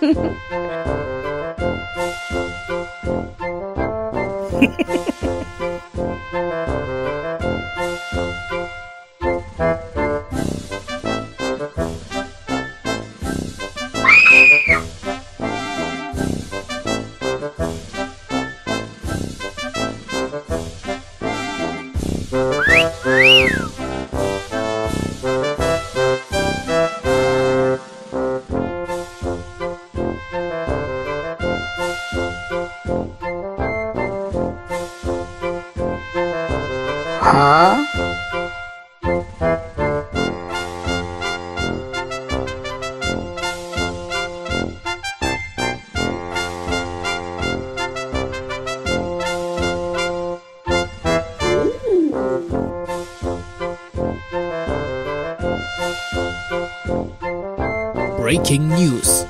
Ha ha ha. Huh? Breaking news.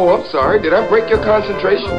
Oh, I'm sorry. Did I break your concentration?